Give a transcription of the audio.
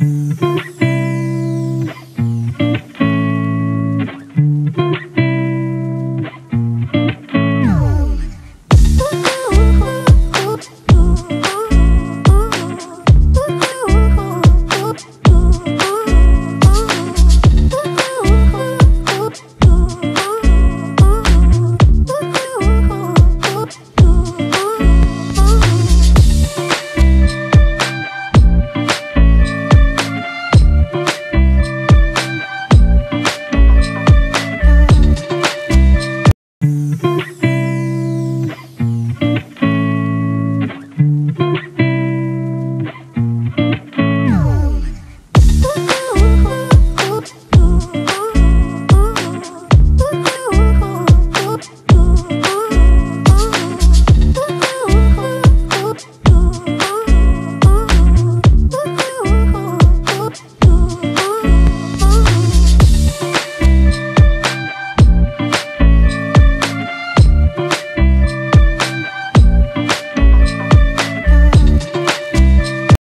Música